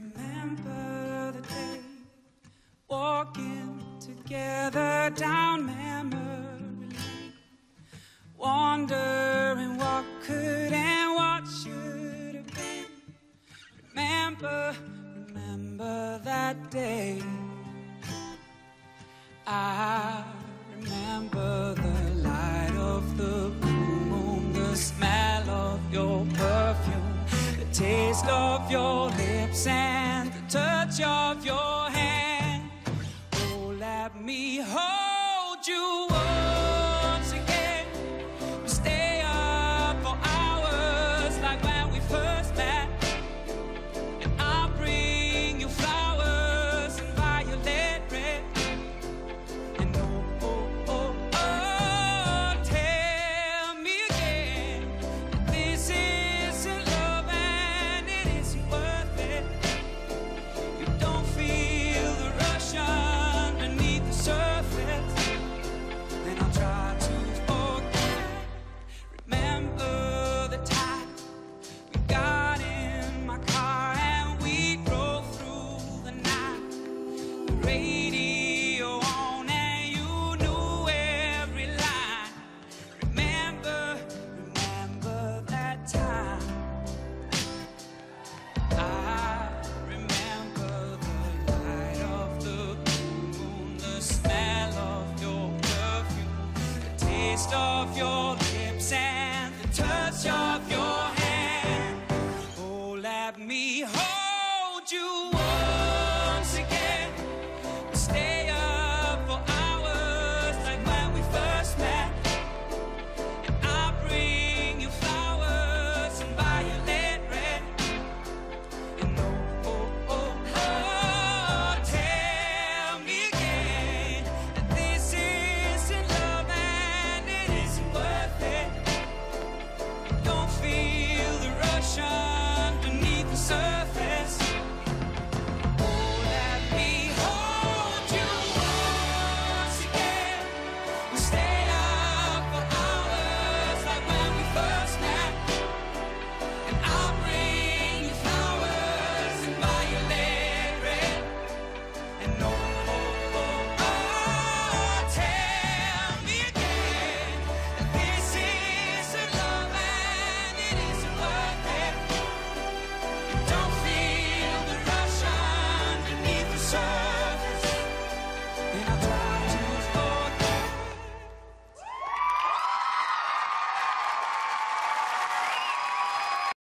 Remember the day walking together down memory lane, wondering what could and what should have been. Remember, remember that day. I remember the light of the moon, the smell of your perfume, the taste of your lips lips and the touch of your